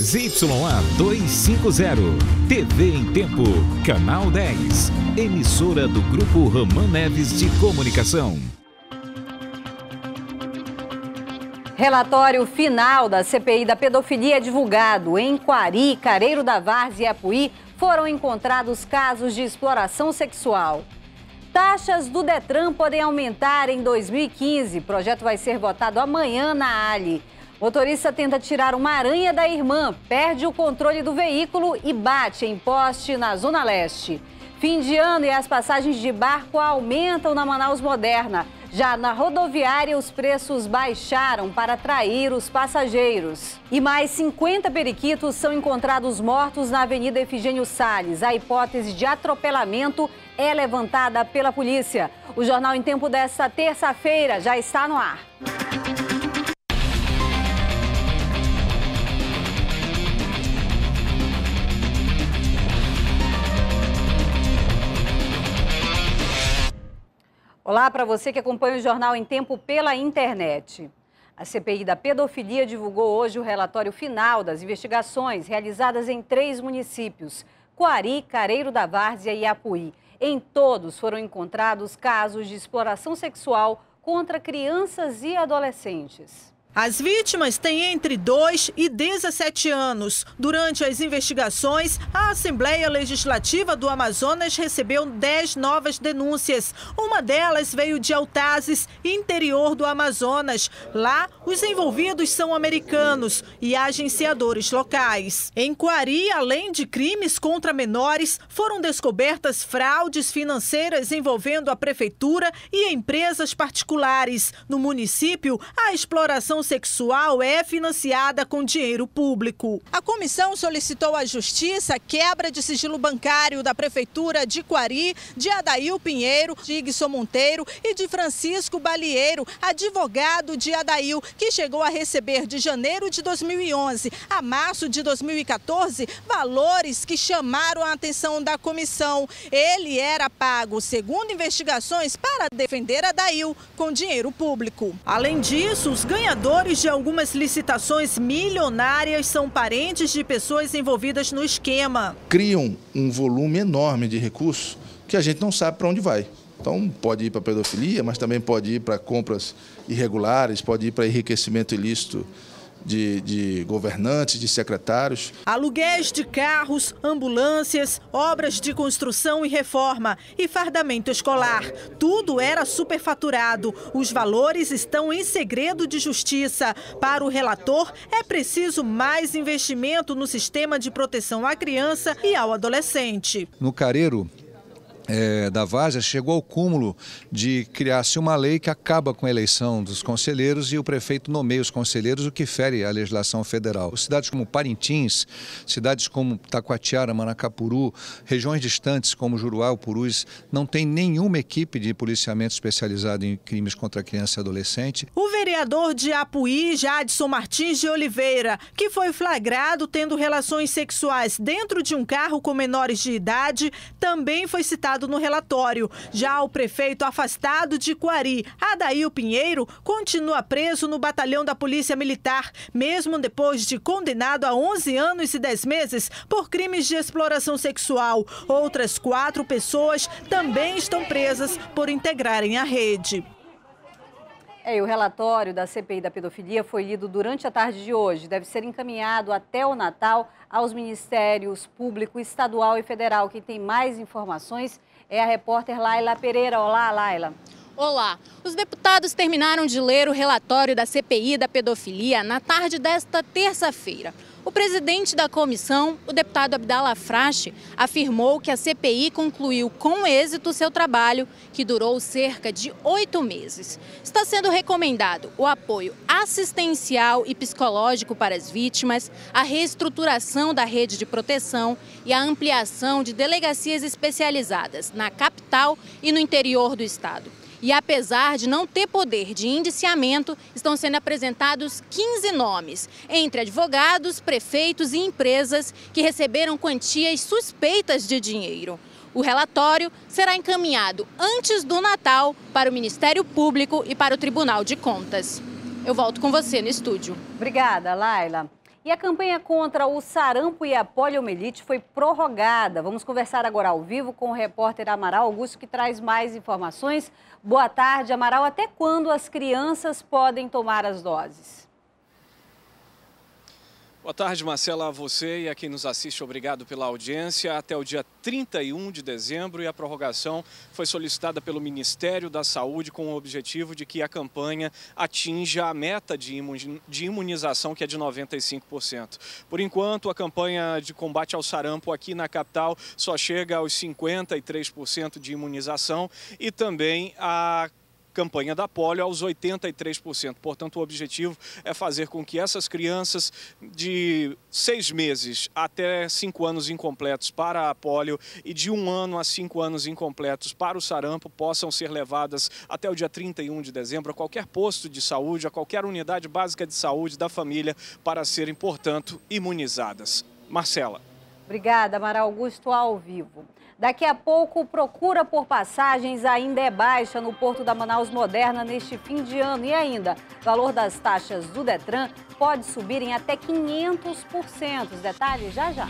ZYA 250, TV em Tempo, Canal 10, emissora do Grupo Raman Neves de Comunicação. Relatório final da CPI da pedofilia é divulgado. Em Quari, Careiro da Várzea e Apuí foram encontrados casos de exploração sexual. Taxas do Detran podem aumentar em 2015. O projeto vai ser votado amanhã na Ali. Motorista tenta tirar uma aranha da irmã, perde o controle do veículo e bate em poste na Zona Leste. Fim de ano e as passagens de barco aumentam na Manaus Moderna. Já na rodoviária, os preços baixaram para atrair os passageiros. E mais 50 periquitos são encontrados mortos na Avenida Efigênio Salles. A hipótese de atropelamento é levantada pela polícia. O Jornal em Tempo desta terça-feira já está no ar. Olá para você que acompanha o Jornal em Tempo pela internet. A CPI da pedofilia divulgou hoje o relatório final das investigações realizadas em três municípios: Coari, Careiro da Várzea e Apuí. Em todos foram encontrados casos de exploração sexual contra crianças e adolescentes. As vítimas têm entre 2 e 17 anos. Durante as investigações, a Assembleia Legislativa do Amazonas recebeu 10 novas denúncias. Uma delas veio de Altazes, interior do Amazonas. Lá, os envolvidos são americanos e agenciadores locais. Em Coari, além de crimes contra menores, foram descobertas fraudes financeiras envolvendo a prefeitura e empresas particulares. No município, a exploração sexual é financiada com dinheiro público. A comissão solicitou à Justiça quebra de sigilo bancário da Prefeitura de Quari, de Adail Pinheiro, de Igson Monteiro e de Francisco Balieiro, advogado de Adail, que chegou a receber de janeiro de 2011 a março de 2014 valores que chamaram a atenção da comissão. Ele era pago, segundo investigações, para defender Adail com dinheiro público. Além disso, os ganhadores Ganhadores de algumas licitações milionárias são parentes de pessoas envolvidas no esquema. Criam um volume enorme de recursos que a gente não sabe para onde vai. Então, pode ir para pedofilia, mas também pode ir para compras irregulares, pode ir para enriquecimento ilícito de, de, governantes, de secretários. Aluguéis de carros, ambulâncias, obras de construção e reforma e fardamento escolar. Tudo era superfaturado. Os valores estão em segredo de justiça. Para o relator, é preciso mais investimento no sistema de proteção à criança e ao adolescente. No Careiro, é, da Várzea chegou ao cúmulo de criar-se uma lei que acaba com a eleição dos conselheiros e o prefeito nomeia os conselheiros, o que fere a legislação federal. Cidades como Parintins, cidades como Taquatiara, Manacapuru, regiões distantes como Juruá, Purus, não tem nenhuma equipe de policiamento especializado em crimes contra criança e adolescente. O vereador de Apuí, Jadson Martins de Oliveira, que foi flagrado tendo relações sexuais dentro de um carro com menores de idade, também foi citado no relatório. Já o prefeito afastado de Quari, Adail Pinheiro, continua preso no batalhão da Polícia Militar, mesmo depois de condenado a 11 anos e 10 meses por crimes de exploração sexual. Outras quatro pessoas também estão presas por integrarem a rede. É, o relatório da CPI da pedofilia foi lido durante a tarde de hoje. Deve ser encaminhado até o Natal aos Ministérios Público, Estadual e Federal. Quem tem mais informações é a repórter Laila Pereira. Olá, Laila. Olá! Os deputados terminaram de ler o relatório da CPI da pedofilia na tarde desta terça-feira. O presidente da comissão, o deputado Abdala Frache, afirmou que a CPI concluiu com êxito seu trabalho, que durou cerca de oito meses. Está sendo recomendado o apoio assistencial e psicológico para as vítimas, a reestruturação da rede de proteção e a ampliação de delegacias especializadas na capital e no interior do estado. E apesar de não ter poder de indiciamento, estão sendo apresentados 15 nomes, entre advogados, prefeitos e empresas que receberam quantias suspeitas de dinheiro. O relatório será encaminhado antes do Natal para o Ministério Público e para o Tribunal de Contas. Eu volto com você no estúdio. Obrigada, Laila. E a campanha contra o sarampo e a poliomielite foi prorrogada. Vamos conversar agora ao vivo com o repórter Amaral Augusto, que traz mais informações. Boa tarde, Amaral. Até quando as crianças podem tomar as doses? Boa tarde, Marcela, a você e a quem nos assiste. Obrigado pela audiência. Até o dia 31 de dezembro e a prorrogação foi solicitada pelo Ministério da Saúde com o objetivo de que a campanha atinja a meta de imunização, que é de 95%. Por enquanto, a campanha de combate ao sarampo aqui na capital só chega aos 53% de imunização e também a campanha da polio aos 83%. Portanto, o objetivo é fazer com que essas crianças de seis meses até cinco anos incompletos para a polio e de um ano a cinco anos incompletos para o sarampo possam ser levadas até o dia 31 de dezembro a qualquer posto de saúde, a qualquer unidade básica de saúde da família para serem, portanto, imunizadas. Marcela. Obrigada, Mara Augusto, ao vivo. Daqui a pouco, procura por passagens ainda é baixa no Porto da Manaus Moderna neste fim de ano. E ainda, o valor das taxas do Detran pode subir em até 500%. Os detalhes já já.